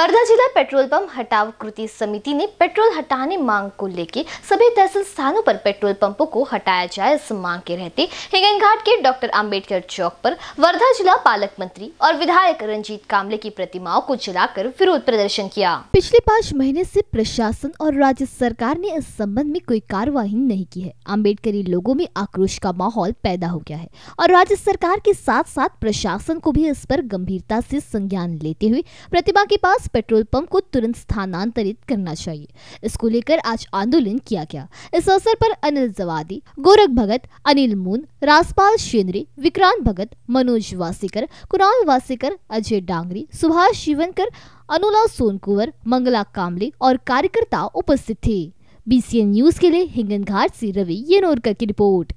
वर्धा जिला petrol pump हटाव कृति समिति ने पेट्रोल हटाने मांग को लेकर सभी तहसील स्थानों पर पेट्रोल पंपों को हटाया जाए इस मांग के रहते हिंगनघाट के डॉक्टर अंबेडकर चौक पर वर्धा जिला पालक मंत्री और विधायक रंजीत कामले की प्रतिमाओं को जलाकर विरोध प्रदर्शन किया। पिछले पाँच महीने से प्रशासन और राज्य सरकार ने इस संबंध में कोई कार्यवाही नहीं की है। अम्बेडकरी लोगों में आक्रोश का माहौल पैदा हो गया है और राज्य सरकार के साथ साथ प्रशासन को भी इस पर गंभीरता से संज्ञान लेते हुए प्रतिमा के पास पेट्रोल पंप को तुरंत स्थानांतरित करना चाहिए। इसको लेकर आज आंदोलन किया गया। इस अवसर पर अनिल जवादी, गोरख भगत, अनिल मून, राजपाल शेंद्रे, विक्रांत भगत, मनोज वासीकर, कुणाल वासीकर, अजय डांगरी, सुभाष शिवनकर, अनुला सोनकुवर, मंगला कामले और कार्यकर्ता उपस्थित थे। बीसीएन न्यूज़ के लिए हिंगन घाट से रवि येनोरकर की रिपोर्ट।